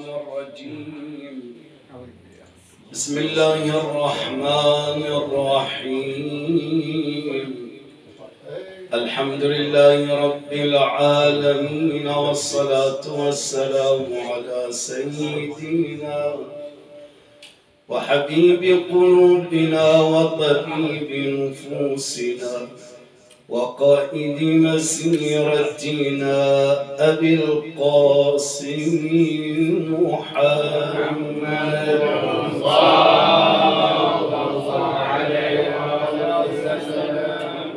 الشيطان الرجيم. بسم الله الرحمن الرحيم. الحمد لله رب العالمين والصلاة والسلام على سيدنا وحبيب قلوبنا وطبيب نفوسنا. وقائد مسيرتنا أبي القاسم محمد.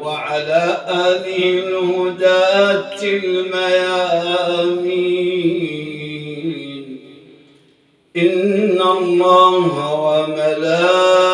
وعلى آله الهداة الميامين. إن الله وملائكته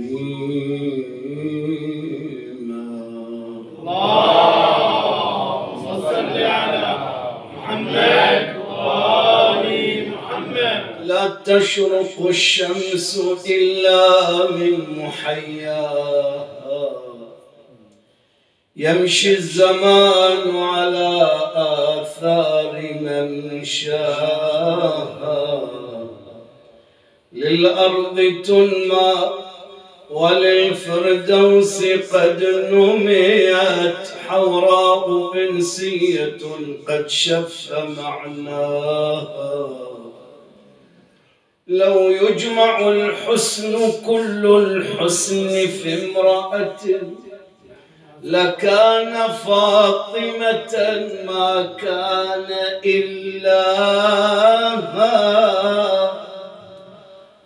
تشرق الشمس إلا من محياها يمشي الزمان على آثار ممشاها للأرض تنمى وللفردوس قد نميت. حوراء إنسية قد شف معناها. لو يجمع الحسن كل الحسن في امرأة لكان فاطمة ما كان إلا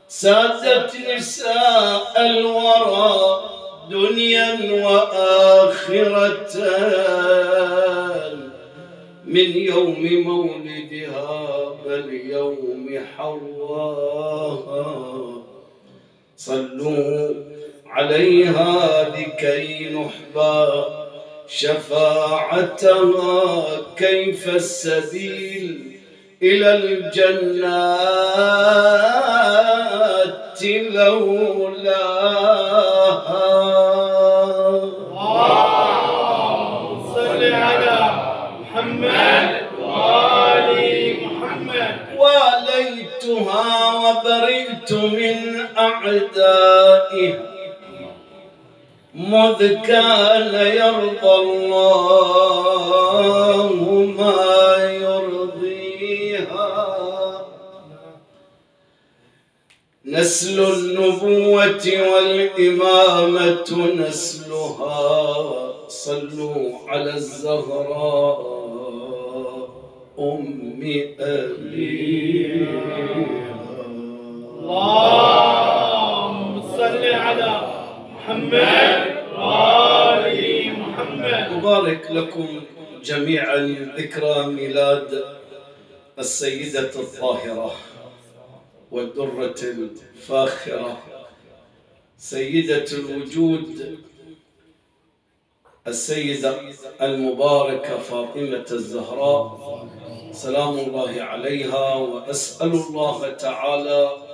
سادت نساء الورى دنيا وآخرة. من يوم مولدها بل يوم حواها صلوا عليها لكي نحبى شفاعتها كيف السبيل إلى الجنات لولاها اللهم صل على محمد وآل محمد وبرئت من أعدائها مذ كان يرضى الله ما يرضيها. نسل النبوة والإمامة نسلها. صلوا على الزهراء أم أبيها. اللهم صل على محمد وآل محمد. مبارك لكم جميعا ذكرى ميلاد السيدة الطاهرة والدرة الفاخرة. سيدة الوجود السيدة المباركة فاطمة الزهراء. سلام الله عليها وأسأل الله تعالى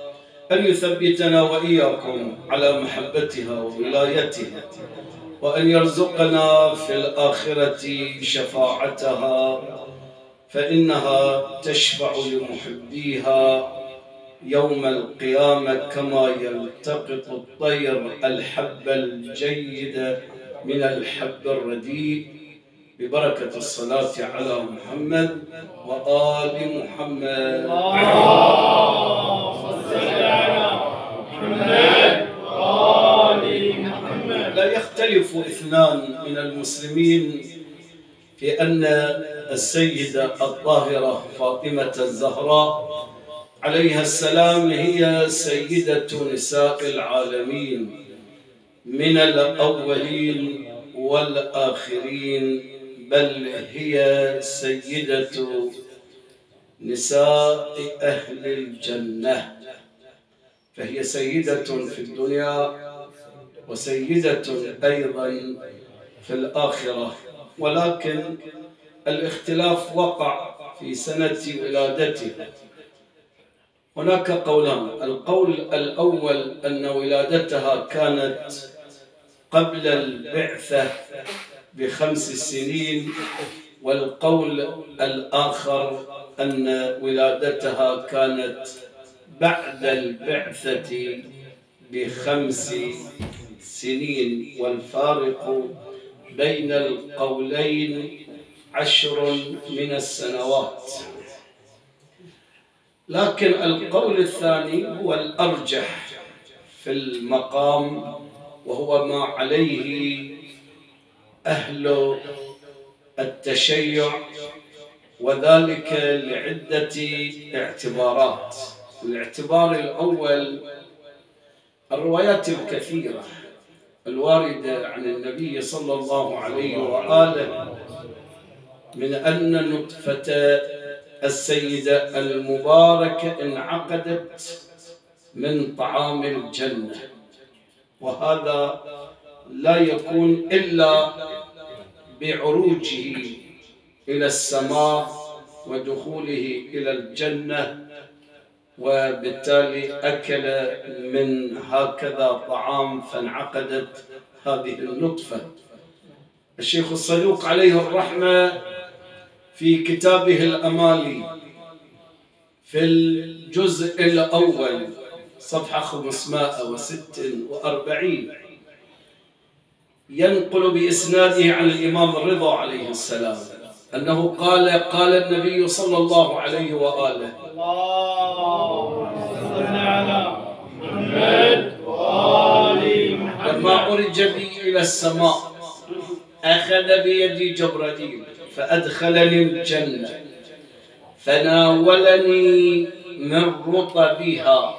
أن يثبتنا وإياكم على محبتها وولايتها وأن يرزقنا في الآخرة شفاعتها فإنها تشفع لمحبيها يوم القيامة كما يلتقط الطير الحب الجيد من الحب الرديء. ببركة الصلاة على محمد وآل محمد. لا يختلف اثنان من المسلمين في أن السيدة الطاهرة فاطمة الزهراء عليها السلام هي سيدة نساء العالمين من الأولين والآخرين بل هي سيدة نساء أهل الجنة. فهي سيدة في الدنيا وسيدة أيضا في الآخرة. ولكن الاختلاف وقع في سنة ولادتها هناك قولان. القول الأول أن ولادتها كانت قبل البعثة بخمس سنين والقول الآخر أن ولادتها كانت بعد البعثة بخمس سنين والفارق بين القولين عشر من السنوات. لكن القول الثاني هو الأرجح في المقام وهو ما عليه أهل التشيع وذلك لعدة اعتبارات. الاعتبار الأول الروايات الكثيرة الواردة عن النبي صلى الله عليه وآله من أن نطفة السيدة المباركة انعقدت من طعام الجنة. وهذا لا يكون إلا بعروجه إلى السماء ودخوله إلى الجنة وبالتالي أكل من هكذا طعام فانعقدت هذه النطفة. الشيخ الصدوق عليه الرحمة في كتابه الأمالي في الجزء الأول صفحة 546 ينقل بإسناده عن الإمام الرضا عليه السلام أنه قال قال النبي صلى الله عليه وآله على محمد وآل محمد. لما عرج بي إلى السماء. أخذ بيدي جبرائيل فأدخلني الجنة فناولني من رطبها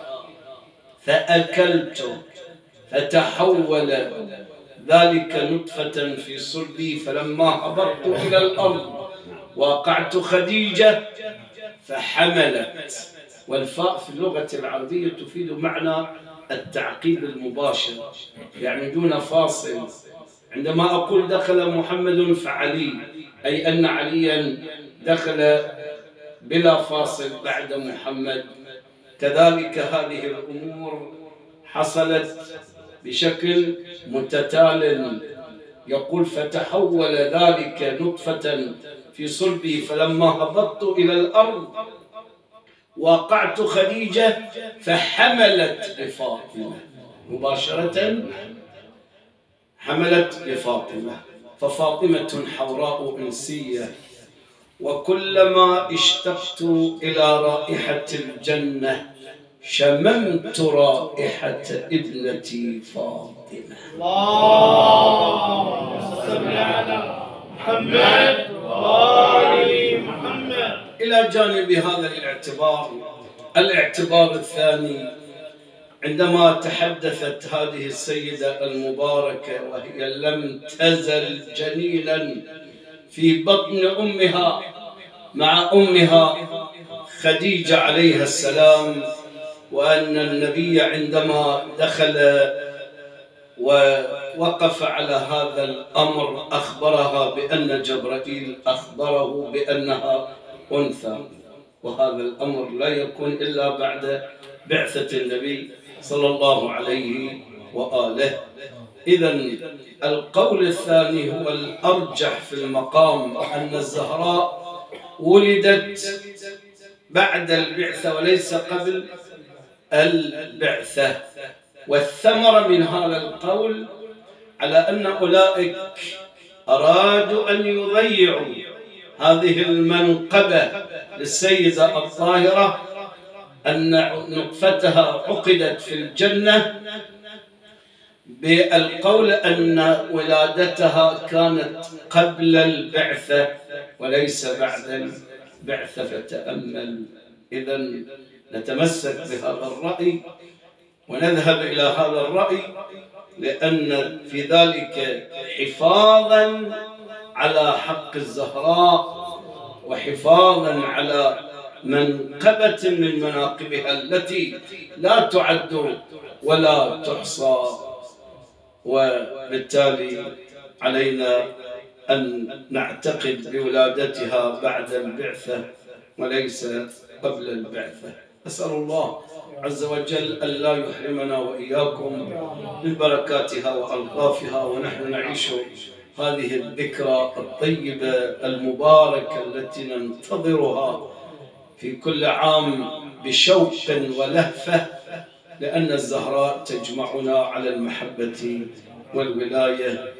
فأكلت فتحول ذلك نطفة في صلبي فلما هبطت إلى الأرض وقعت خديجة فحملت. والفاء في اللغة العربية تفيد معنى التعقيب المباشر. يعني دون فاصل. عندما أقول دخل محمد فعلي أي أن عليا دخل بلا فاصل بعد محمد. كذلك هذه الأمور حصلت بشكل متتال. يقول فتحول ذلك نطفة في صلبي فلما هبطت إلى الأرض وقعت خديجة فحملت بفاطمة مباشرة حملت بفاطمة ففاطمة حوراء إنسية. وكلما اشتقت إلى رائحة الجنة شممت رائحة ابنتي فاطمة. اللهم صل على محمد وآل محمد إلى جانب هذا الاعتبار الاعتبار الثاني عندما تحدثت هذه السيدة المباركة وهي لم تزل جنينا في بطن أمها مع أمها خديجة عليها السلام وأن النبي عندما دخل ووقف على هذا الأمر أخبرها بأن جبرائيل أخبره بأنها أنثى وهذا الأمر لا يكون إلا بعد بعثة النبي صلى الله عليه وآله. إذا القول الثاني هو الأرجح في المقام أن الزهراء ولدت بعد البعثة وليس قبل البعثة. والثمر من هذا القول على أن أولئك أرادوا أن يضيعوا هذه المنقبة للسيدة الطاهرة أن نطفتها عقدت في الجنة بالقول أن ولادتها كانت قبل البعثة وليس بعد البعثة. فتأمل. إذا نتمسك بهذا الرأي ونذهب إلى هذا الرأي لأن في ذلك حفاظا على حق الزهراء وحفاظا على منقبة من مناقبها التي لا تعد ولا تحصى. وبالتالي علينا أن نعتقد بولادتها بعد البعثة وليس قبل البعثة. أسأل الله عز وجل ألا يحرمنا وإياكم من بركاتها وألطافها ونحن نعيش هذه الذكرى الطيبة المباركة التي ننتظرها في كل عام بشوق ولهفة لأن الزهراء تجمعنا على المحبة والولاية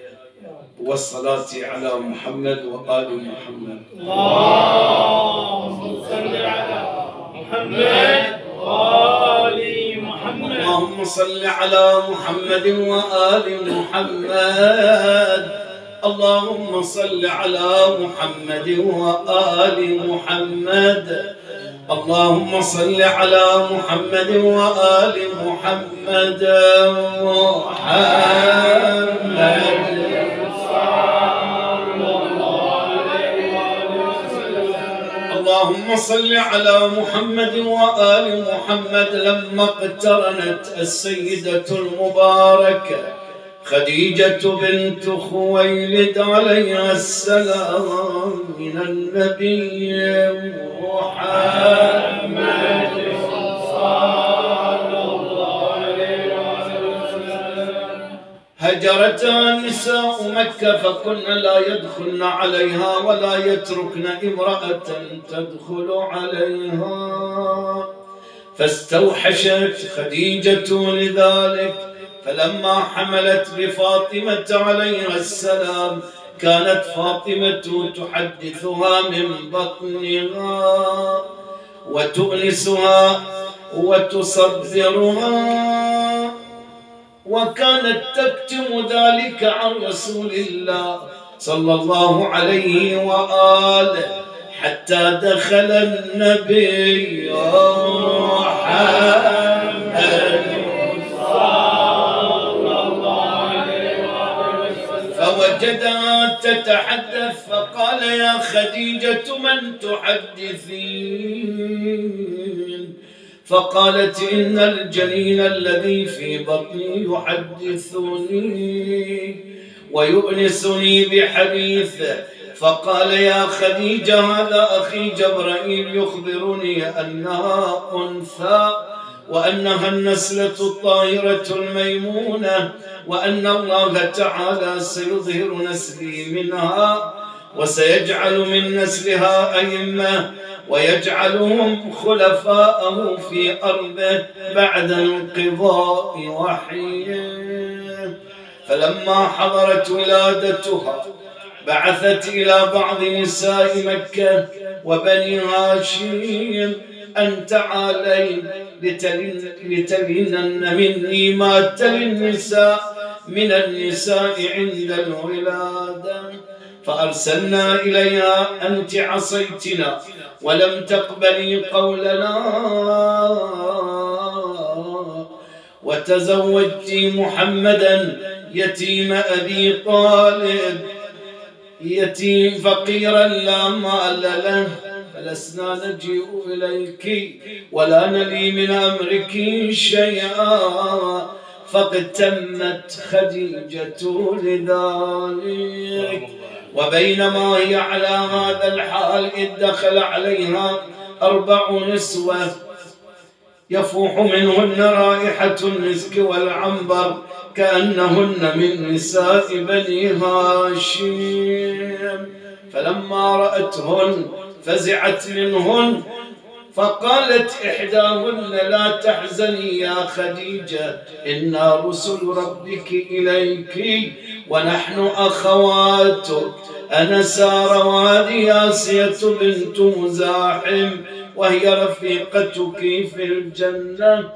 والصلاة على محمد وآل محمد. اللهم صل على محمد وآل محمد. اللهم صل على محمد وآل محمد. اللهم صل على محمد وآل محمد. اللهم صل على محمد وآل محمد. محمد اللهم صل على محمد وآل محمد لما اقترنت السيدة المباركة. خديجة بنت خويلد عليها السلام من النبي محمد هجرتها نساء مكة فكن لا يدخلن عليها ولا يتركن امرأة تدخل عليها. فاستوحشت خديجة لذلك فلما حملت بفاطمة عليها السلام كانت فاطمة تحدثها من بطنها وتؤنسها وتصدرها وكانت تكتم ذلك عن رسول الله صلى الله عليه وآله حتى دخل النبي محمد. فوجدها تتحدث فقال يا خديجة من تحدثين؟ فقالت إن الجنين الذي في بطني يحدثني ويؤنسني بحديثه فقال يا خديجة هذا أخي جبرائيل يخبرني أنها أنثى. وأنها النسلة الطاهرة الميمونة وأن الله تعالى سيظهر نسلي منها وسيجعل من نسلها أئمة ويجعلهم خلفاءه في أرضه بعد انقضاء وحيه. فلما حضرت ولادتها بعثت إلى بعض نساء مكة وبني هاشم أن تعالين لتلينن مني ما تلي النساء. من النساء عند الولادة. فأرسلنا إليها أنت عصيتنا ولم تقبلي قولنا. وتزوجت محمدا يتيم أبي طالب. يتيم فقيرا لا مال له. فلسنا نجيء إليك ولا نلي من أمرك شيئا. فقد تمت خديجة لذلك. وبينما هي على هذا الحال إذ دخل عليها أربع نسوة. يفوح منهن رائحة المسك والعنبر كأنهن من نساء بني هاشم. فلما رأتهن فزعت منهن فقالت إحداهن لا تحزني يا خديجة إنا رسل ربك إليك ونحن أخواتك أنا سارة وهذه آسية بنت مزاحم وهي رفيقتك في الجنة.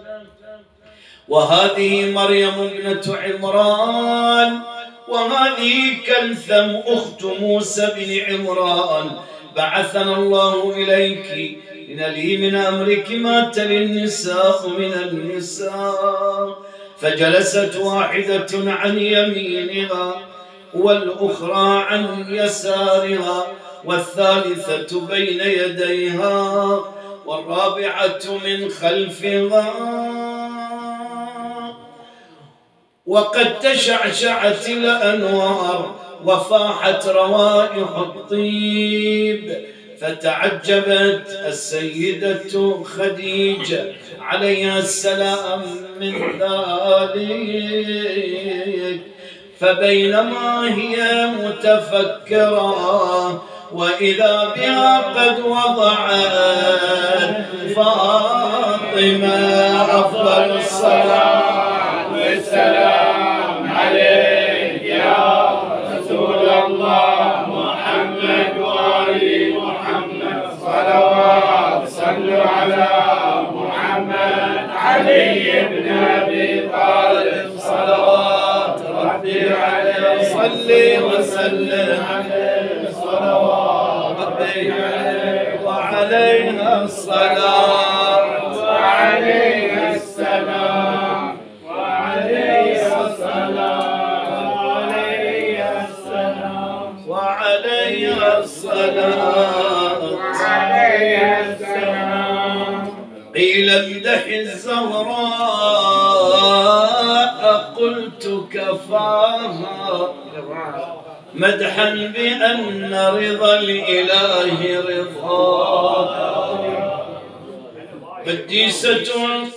وهذه مريم ابنة عمران وهذه كلثم أخت موسى بن عمران بعثنا الله إليك إن لي من أمرك ما تلي النساء من النساء. فجلست واحدة عن يمينها والأخرى عن يسارها والثالثة بين يديها والرابعة من خلفها. وقد تشعشعت الأنوار وفاحت روائح الطيب. فتعجبت السيدة خديجة عليها السلام من ذلك. فبينما هي متفكرة وإذا بها قد وضعت فاطمة أفضل الصلاة صلي وسلم عليه صلوات ربي عليه وعليها الصلاة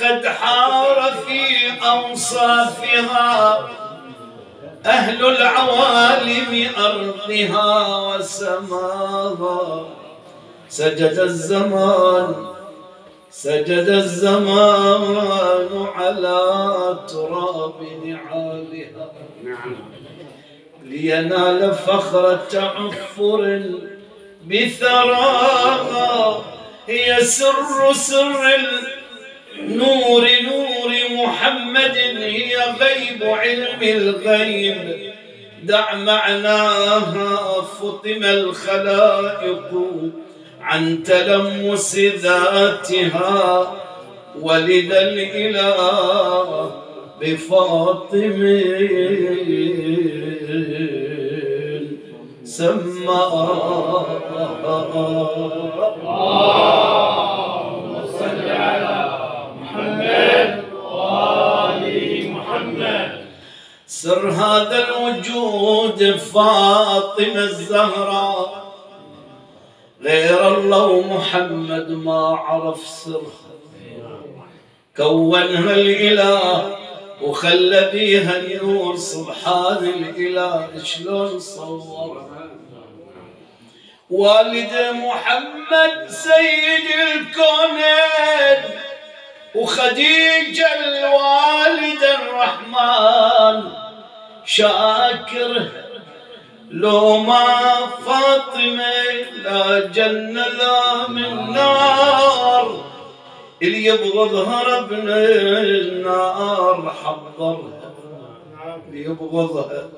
قد حار في أوصافها أهل العوالم أرضها وسماها. سجد الزمان سجد الزمان على تراب نعالها. لينال فخر تعفر بثراها هي سر سر النور نور محمد هي غيب علم الغيب. دع معناها فطم الخلائق عن تلمس ذاتها. ولد الإله بفاطم سماها صل على محمد وآل محمد سر هذا الوجود فاطمة الزهراء. غير الله ومحمد ما عرف سرها كونها الإله وخلى بيها النور سبحان الإله شلون صورها والد محمد سيد الكونين وخديجة الوالد الرحمن. شاكر. لو ما فاطمة لا جنة لا من نار اللي يبغضها ربنا النار حضرها اللي يبغضها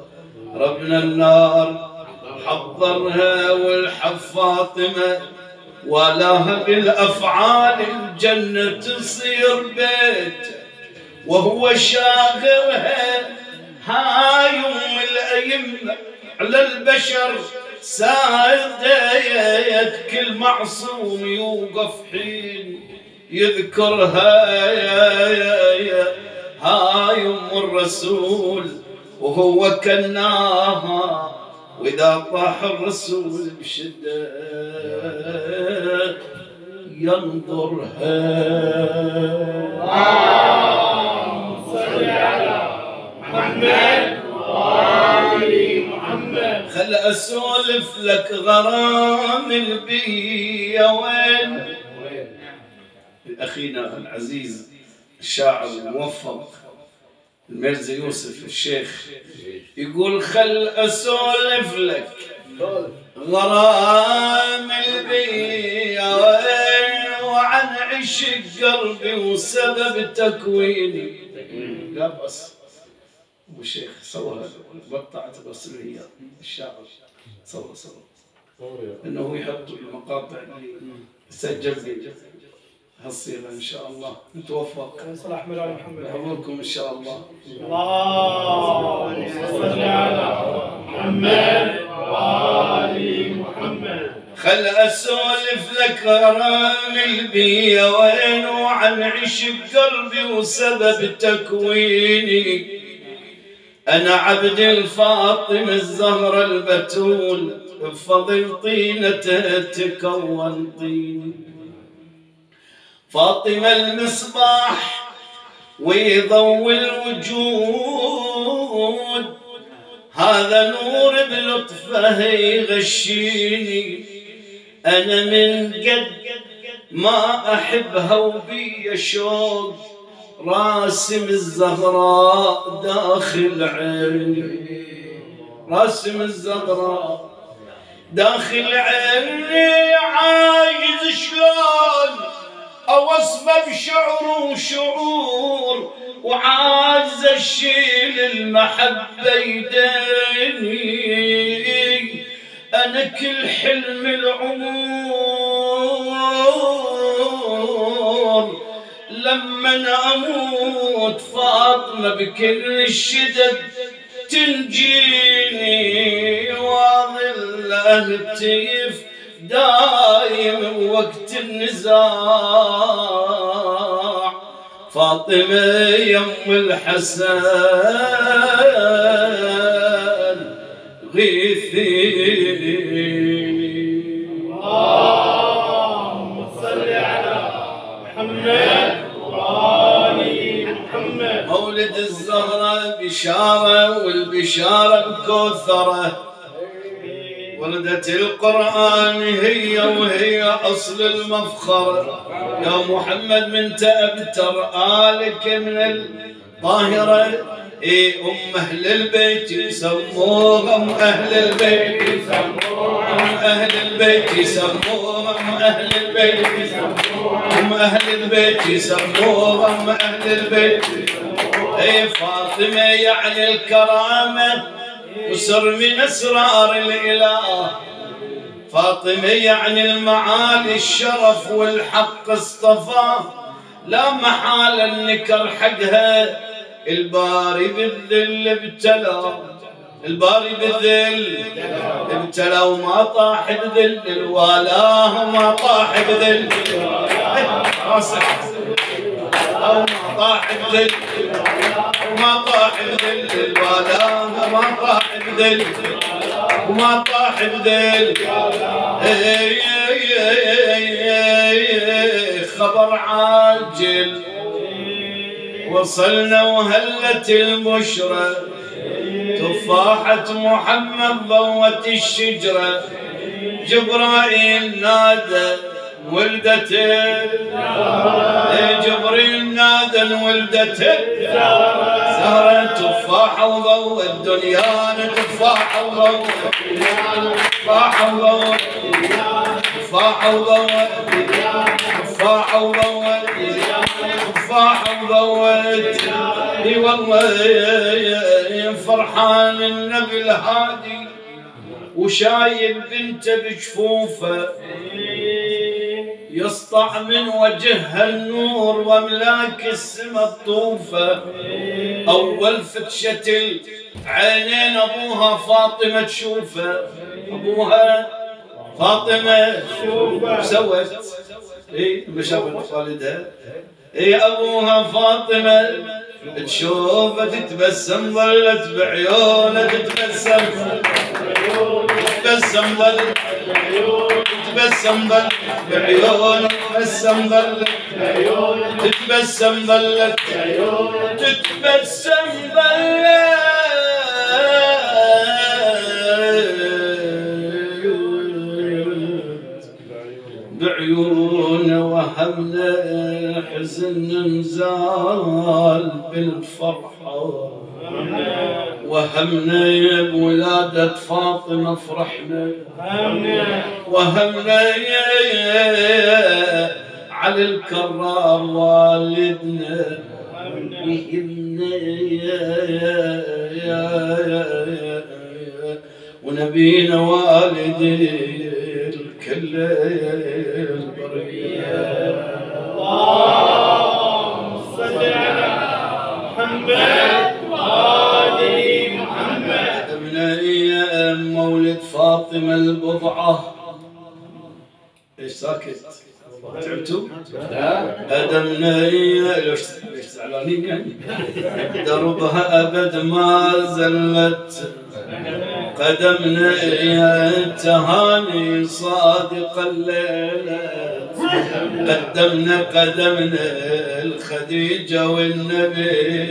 ربنا النار حضرها والحب فاطمة. ولاها بالأفعال الجنة تصير بيت وهو شاغرها هاي أم الأئمة على البشر سادة كل معصوم يوقف حين يذكرها يا يا يا هاي أم الرسول وهو كناها وإذا طاح الرسول بشدة ينظرها محمد. وآل محمد خل أسولف لك غرام البية. وين؟ أخينا العزيز الشاعر الموفق المرزي يوسف الشيخ يقول خل أسولف لك غرام البية. وين؟ وعن عشق قلبي وسبب تكويني. لا بس ابو شيخ صور مقطع تبصر إياه، الشاعر صور صور إنه يحط المقاطع. اللي سجل لي. هالصيغة إن شاء الله. نتوفق. صل أحمد على محمد. نحضركم إن شاء الله. اللهم صل على محمد وآل محمد. خل أسولف لك غرام البية وين وعن عشق قلبي وسبب تكويني. أنا عبد الفاطمة الزهرة البتول بفضل طينته تكون طيني فاطمة المصباح ويضوي الوجود هذا نور بلطفه يغشيني. أنا من قد ما أحبها وبي شوق. راسم الزهراء داخل عيني. راسم الزهراء داخل عيني. عايز شلون اوصفه بشعر وشعور وعايز أشيل المحبة يديني. أنا كل حلم العمر لما أموت فاطمه بكل الشدد تنجيني وأظل اهتف دايم وقت النزاع. فاطمة يم الحسن غيثيني اللهم صل على محمد. مولد الزهرة بشارة والبشارة بكوثرة. ولدت القرآن هي وهي أصل المفخرة يا محمد من تأبتر آلك من الطاهرة إي أم أهل البيت يسموها أم أهل البيت. يسموها أم أهل البيت يسموها أم أهل البيت. يسموها أم أهل البيت يسموها أم أهل البيت. اي فاطمة يعني الكرامة وسر من أسرار الإله. فاطمة يعني المعالي الشرف والحق اصطفاه لا محال النكر حقها الباري بالذل ابتلى. الباري بالذل ابتلى وما طاح بذل الوالاه وما طاح بذل أو ما طاح بذل وما طاح بذل الوالاه وما طاح بذل وما طاح بذل خبر عاجل. وصلنا وهلت البشرى تفاحة محمد ضوت الشجرة. جبرائيل نادى ولدته. جبريل نادى ولدته. زهرة تفاحة وضوء الدنيا تفاحة وضوء. تفاحة وضوء. تفاحة وضوء. تفاحة وضوء. تفاحة وضوء. إي والله فرحان النبي الهادي. وشايل بنته بجفوفه. يسطع من وجهها النور واملاك السما الطوفة. أول فتشة العينين أبوها فاطمة تشوفه أبوها فاطمة شوفه. سوت. ما شافت والدها إيه أبوها فاطمة تشوفه تتبسم ظلت بعيونه تتبسم. تتبسم ظلت تتبسم ظلت بعيونه تتبسم ظلت تتبسم ظلت تتبسم ظلت. بعيون وهمنا حزن نزال بالفرحة. وهمنا بولادة فاطمة فرحنا وهمنا على الكرار والدنا. وهمنا ونبينا والدي الكل البرية. اللهم فاطمة البضعة إيش ساكت؟ تعبتوا؟ لا قدمنا ليش زعلانين يعني؟ دربها أبد ما زلت قدمنا يا تهاني صادق الليلة قدمنا قدمنا الخديجة والنبي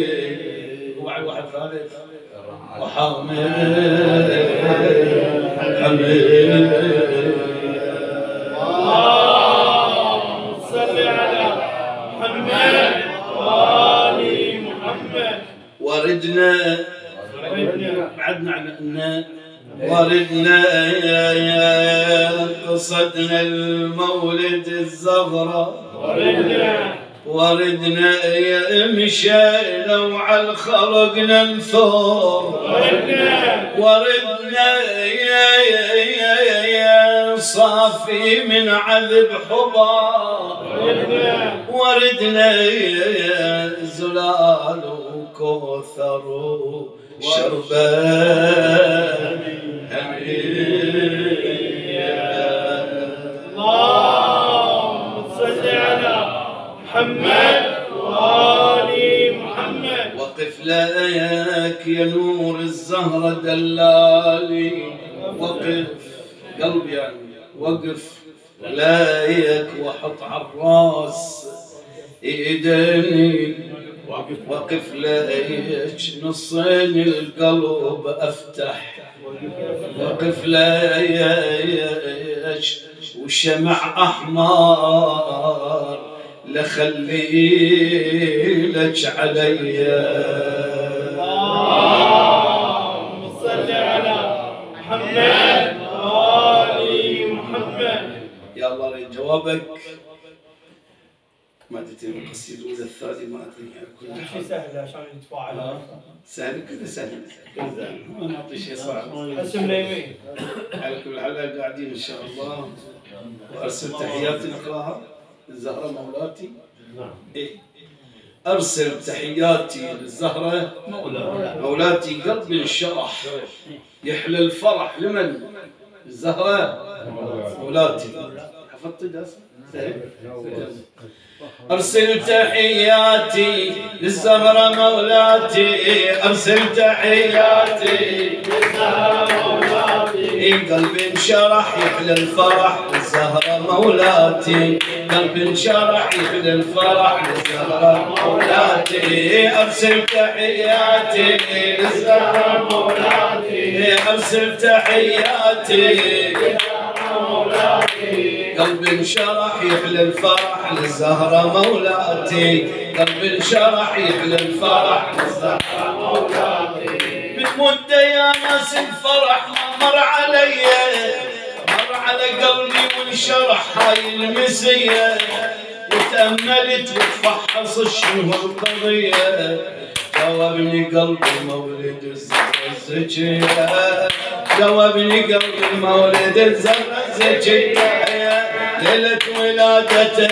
وبعد واحد ثالث على وآل محمد وردنا بعدنا عن ان وردنا قصدنا المولد الزهرة. وردنا وردنا يا مشينا وعلى الخلق ننثر صافي من عذب حضار وقف لايك وحط على الراس. ايديني وقف لايك نصين القلب أفتح. وقف لايك وشمع أحمر. اللهم صل على محمد وآل محمد يا الله لي جوابك. ما أدري القصيدة الأولى الثانية ما أدري على كل شيء حال. سهل عشان يتفاعل سهل كذا سهل. زين ما نعطي شيء صعب. قسم ليمين على كل حال قاعدين إن شاء الله. وأرسل تحياتي نقراها للزهره مولاتي. إيه؟ أرسل تحياتي للزهرة مولاتي. قلبي انشرح يحلى الفرح لمن؟ الزهرة مولاتي. حفظت؟ زين أرسل تحياتي للزهرة مولاتي. أرسل تحياتي للزهرة مولاتي. قلبي انشرح يحلى الفرح للزهرة مولاتي. قلبي انشرح يحلى الفرح للزهرة مولاتي. أرسل تحياتي للزهرة مولاتي. أرسل تحياتي قلبي انشرح يحلى الفرح للزهرة مولاتي. قلبي انشرح يحلى الفرح للزهرة مولاتي. من مدة يا ناس الفرح ما مر علي. مر على قلبي وانشرح هاي المسية وتأملت وتفحص شنو القضية جاوبني قلبي مولد الزهرة الزكية جاوبني قلبي مولد الزهرة الزكية ليلة ولادته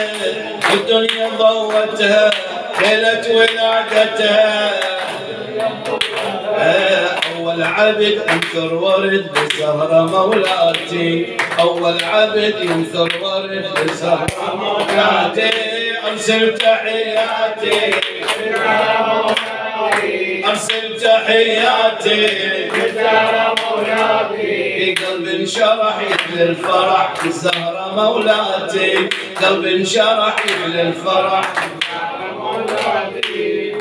الدنيا ضوتها ليلة ولادته. أول عبد أنثر ورد بزهرة مولاتي. أول عبد ينثر ورد بزهرة مولاتي. أرسل تحياتي أرسل تحياتي في قلب انشرح يحلى الفرح الزهرة مولاتي. قلب انشرح يحلى الفرح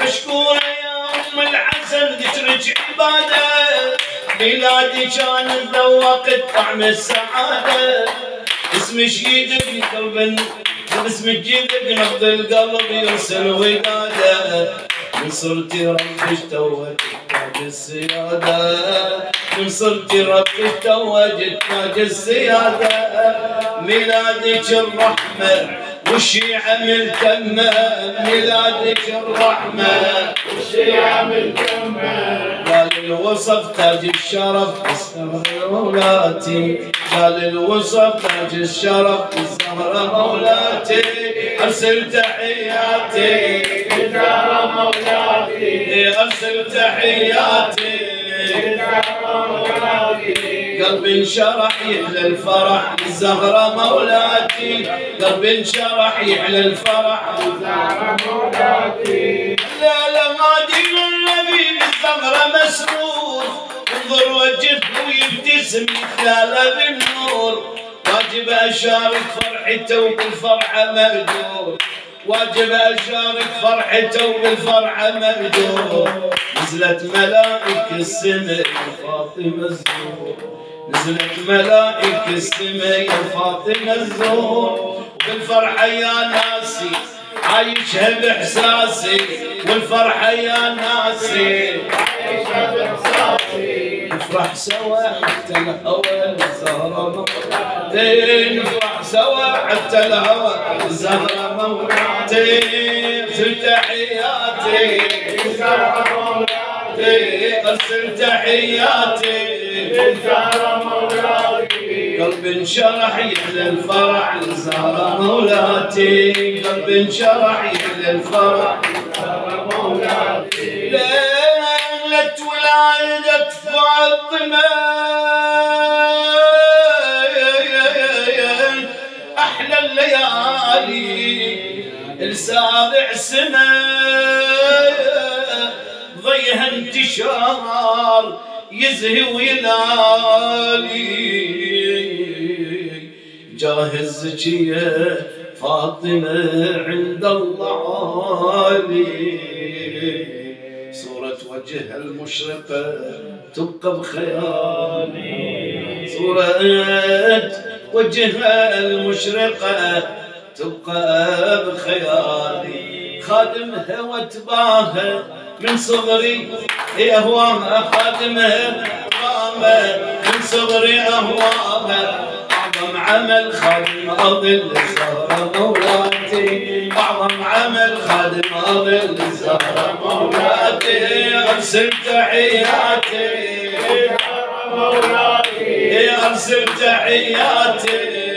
مشكورة يا أم الحسن ترج عبادة. ميلادي كان ذوقت طعم السعادة. اسمك يدق قلب اسمك يدق نبض القلب يرسل ودادة من صرتي ربك توجت تاج السيادة من صرتي ربك توجت تاج السيادة ميلادك الرحمة والشيعة ملتمة ميلادك الرحمة والشيعة ملتمة قال الوصف تاج الشرف الزهرة مولاتي. قال الوصف تاج الشرف الزهرة مولاتي. ارسل تحياتي الزهرة مولاتي. ارسل تحياتي الزهرة مولاتي. قلب انشرح يحلى الفرح الزهرة مولاتي. قلب انشرح يحلى الفرح زهرة مولاتي. لا لا ما دين النبي بالزهرة مسرور. انظر وجهه ويبتسم يتلالى بالنور واجب اشارك فرحته وبالفرحة مأجور. واجب اشارك فرحته وبالفرحة مأجور. نزلت ملائكة السماء يا فاطمة الزهور. نزلت ملائكة السماء يا فاطمة الزهور. بالفرحة يا ناسي عايشها باحساسي والفرحة يا ناسي عيشة بإحساسي نفرح سوا حتى الهوى الزهرة نفرح سوا حتى الهوى الزهرة مولاتي ارسل تحياتي زهرة مولاتي ارسل تحياتي. زهرة مولاتي قلب انشرح يحلى الفرح الزهرة مولاتي. قلب انشرح يحلى الفرح زهرة مولاتي. ليلة ولادة فاطمة. السابع سنة. ضيها انتشار يزهي ويلالي جاهز يا فاطمة عند الله عالي صورة وجهها المشرقة تبقى بخيالي. صورة وجهها المشرقة تبقى بخيالي خادمها واتباها من صغري اهواها خادمها واتباها من صغري اهواها اعظم عمل خادم اظل الزهره مولاتي. اعظم عمل خادم اظل الزهره مولاتي. أرسل تحياتي. زهرة مولاتي. أرسل تحياتي.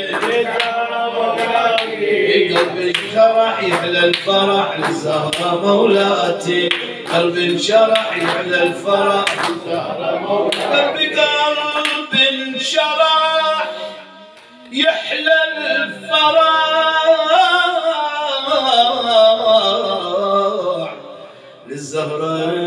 قلب انشرح يحلى الفرح للزهرة مولاتي. قلب انشرح يحلى الفرح زهرة مولاتي. قلبي قلب انشرح يحلى الفرح. للزهرة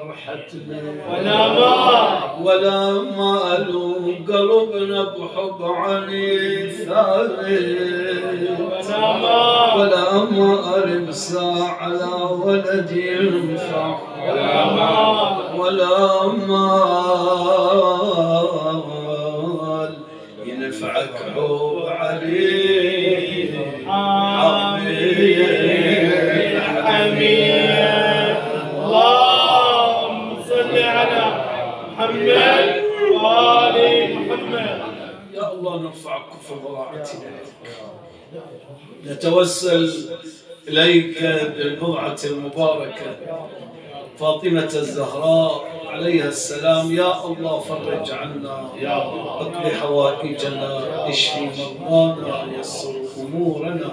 فرحتنا ولا مال ولا مال وقلبنا بحب علي ثابت ولا مال ولا على ولد ينفع ولا مال ولا مال ينفعك حب علي نتوسل إليك بالبضعة المباركة. فاطمة الزهراء عليها السلام يا الله فرج عنا يا الله اقض حوائجنا اشفي مرضانا يسر أمورنا.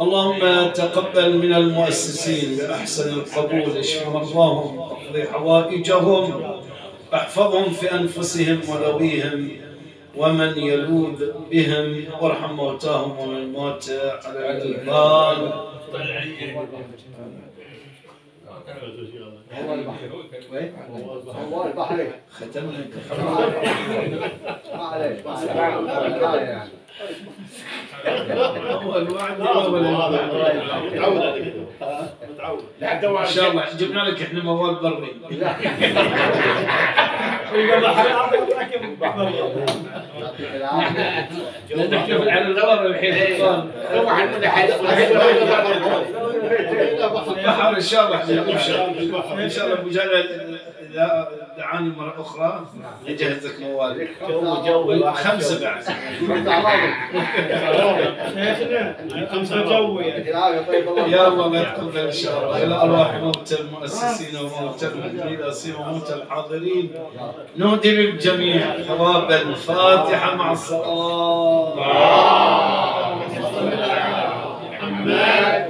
اللهم تقبل من المؤسسين بأحسن القبول اشف مرضاهم اقض حوائجهم احفظهم في أنفسهم وذويهم ومن يلوذ بهم وارحم موتاهم ومن مات على الايمان هو البحر ختمنا ما عليك ما عليك اول متعود متعود ان شاء الله. جبنا لك إحنا موال بري يعطيك العافيه لانك شوف على الغرر الحين خلصان البحر. إن شاء الله ان شاء الله إن شاء الله ابو جلال إذا دعاني مرة أخرى يجهزك موالي جو جو خمسة بعد. خمسة جو يا الله لا تقبل ان شاء الله إلى أرواح موتى المؤسسين وموتى المؤمنين لا سيما موتى الحاضرين. نهدي للجميع ثواب الفاتحة مع الصلاة. محمد.